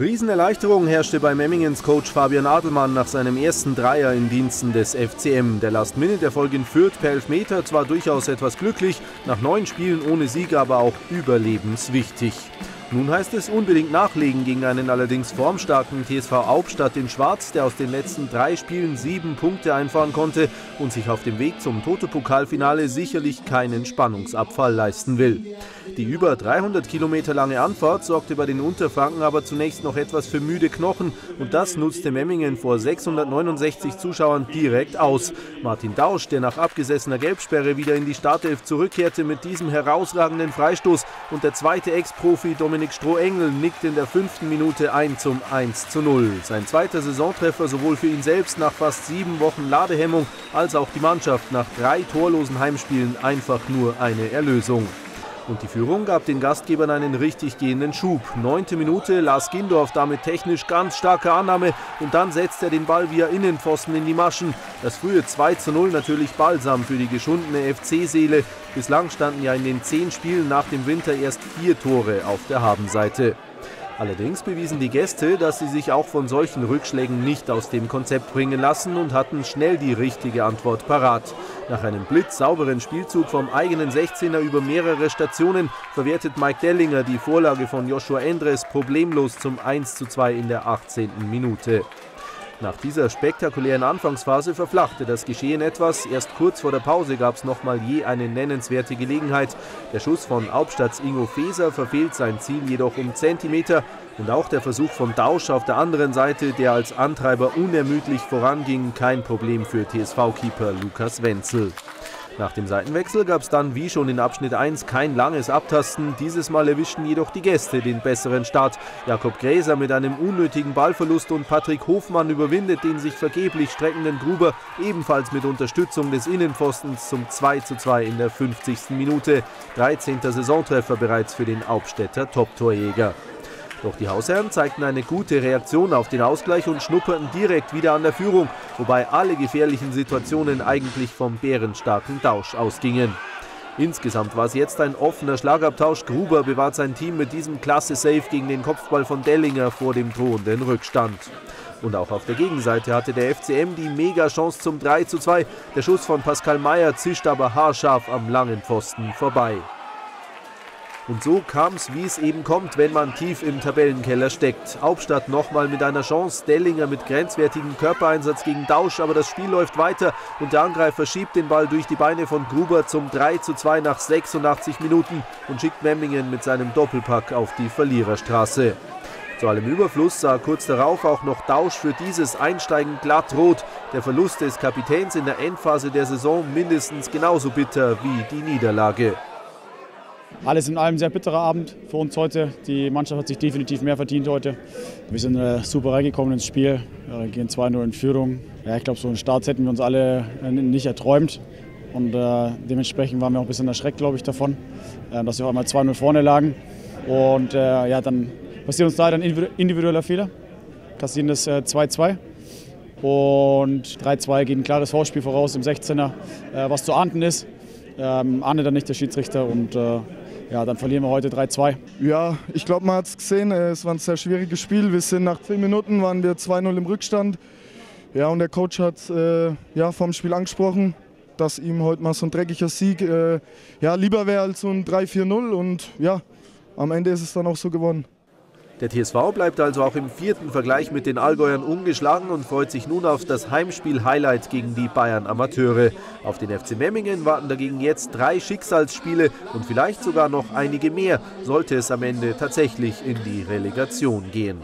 Riesenerleichterung herrschte bei Memmingens Coach Fabian Adelmann nach seinem ersten Dreier in Diensten des FCM. Der Last-Minute-Erfolg in Fürth per Elfmeter zwar durchaus etwas glücklich, nach neun Spielen ohne Sieg aber auch überlebenswichtig. Nun heißt es unbedingt nachlegen gegen einen allerdings formstarken TSV Hauptstadt in Schwarz, der aus den letzten drei Spielen sieben Punkte einfahren konnte und sich auf dem Weg zum Toto-Pokalfinale sicherlich keinen Spannungsabfall leisten will. Die über 300 Kilometer lange Anfahrt sorgte bei den Unterfranken aber zunächst noch etwas für müde Knochen und das nutzte Memmingen vor 669 Zuschauern direkt aus. Martin Dausch, der nach abgesessener Gelbsperre wieder in die Startelf zurückkehrte mit diesem herausragenden Freistoß und der zweite Ex-Profi Dominik Strohengel nickt in der fünften Minute ein zum 1 zu 0. Sein zweiter Saisontreffer sowohl für ihn selbst nach fast sieben Wochen Ladehemmung als auch die Mannschaft nach drei torlosen Heimspielen einfach nur eine Erlösung. Und die Führung gab den Gastgebern einen richtig gehenden Schub. Neunte Minute, Lars Gindorf damit technisch ganz starke Annahme und dann setzt er den Ball via Innenpfosten in die Maschen. Das frühe 2 zu 0 natürlich balsam für die geschundene FC-Seele. Bislang standen ja in den zehn Spielen nach dem Winter erst vier Tore auf der Habenseite. Allerdings bewiesen die Gäste, dass sie sich auch von solchen Rückschlägen nicht aus dem Konzept bringen lassen und hatten schnell die richtige Antwort parat. Nach einem blitzsauberen Spielzug vom eigenen 16er über mehrere Stationen verwertet Mike Dellinger die Vorlage von Joshua Endres problemlos zum 1:2 in der 18. Minute. Nach dieser spektakulären Anfangsphase verflachte das Geschehen etwas. Erst kurz vor der Pause gab es nochmal je eine nennenswerte Gelegenheit. Der Schuss von Hauptstadts Ingo Feser verfehlt sein Ziel jedoch um Zentimeter. Und auch der Versuch von Dausch auf der anderen Seite, der als Antreiber unermüdlich voranging, kein Problem für TSV-Keeper Lukas Wenzel. Nach dem Seitenwechsel gab es dann wie schon in Abschnitt 1 kein langes Abtasten. Dieses Mal erwischten jedoch die Gäste den besseren Start. Jakob Gräser mit einem unnötigen Ballverlust und Patrick Hofmann überwindet den sich vergeblich streckenden Gruber ebenfalls mit Unterstützung des Innenpfostens zum 2:2 in der 50. Minute. 13. Saisontreffer bereits für den Hauptstädter Top-Torjäger. Doch die Hausherren zeigten eine gute Reaktion auf den Ausgleich und schnupperten direkt wieder an der Führung, wobei alle gefährlichen Situationen eigentlich vom bärenstarken Dausch ausgingen. Insgesamt war es jetzt ein offener Schlagabtausch. Gruber bewahrt sein Team mit diesem Klasse-Safe gegen den Kopfball von Dellinger vor dem drohenden Rückstand. Und auch auf der Gegenseite hatte der FCM die Mega-Chance zum 3:2. Der Schuss von Pascal Mayer zischt aber haarscharf am langen Pfosten vorbei. Und so kam es, wie es eben kommt, wenn man tief im Tabellenkeller steckt. Hauptstadt nochmal mit einer Chance, Dellinger mit grenzwertigem Körpereinsatz gegen Dausch, aber das Spiel läuft weiter und der Angreifer schiebt den Ball durch die Beine von Gruber zum 3 zu 2 nach 86 Minuten und schickt Memmingen mit seinem Doppelpack auf die Verliererstraße. Zu allem Überfluss sah kurz darauf auch noch Dausch für dieses Einsteigen glatt rot. Der Verlust des Kapitäns in der Endphase der Saison mindestens genauso bitter wie die Niederlage. Alles in allem sehr bitterer Abend für uns heute. Die Mannschaft hat sich definitiv mehr verdient heute. Wir sind äh, super reingekommen ins Spiel, wir gehen 2-0 in Führung. Ja, ich glaube, so einen Start hätten wir uns alle äh, nicht erträumt. Und äh, dementsprechend waren wir auch ein bisschen erschreckt, glaube ich, davon, äh, dass wir auf einmal 2-0 vorne lagen. Und äh, ja, dann passiert uns leider ein individueller Fehler. Kassieren das 2-2. Äh, Und 3-2 geht ein klares Vorspiel voraus im 16er, was zu ahnden ist. Ähm, ahne dann nicht der Schiedsrichter und ja, dann verlieren wir heute 3-2. Ja, ich glaube, man hat es gesehen. Äh, es war ein sehr schwieriges Spiel. Wir sind nach 10 Minuten waren wir 2-0 im Rückstand. Ja, und der Coach hat äh, ja, vom Spiel angesprochen, dass ihm heute mal so ein dreckiger Sieg äh, ja, lieber wäre als so ein 3-4-0. Und ja, am Ende ist es dann auch so gewonnen. Der TSV bleibt also auch im vierten Vergleich mit den Allgäuern ungeschlagen und freut sich nun auf das Heimspiel-Highlight gegen die Bayern Amateure. Auf den FC Memmingen warten dagegen jetzt drei Schicksalsspiele und vielleicht sogar noch einige mehr, sollte es am Ende tatsächlich in die Relegation gehen.